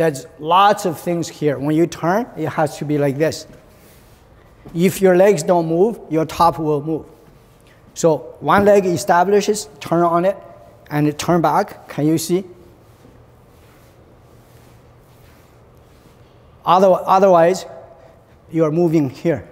there's lots of things here. When you turn, it has to be like this. If your legs don't move, your top will move. So one leg establishes, turn on it, and it turn back. Can you see? Other, otherwise, you are moving here.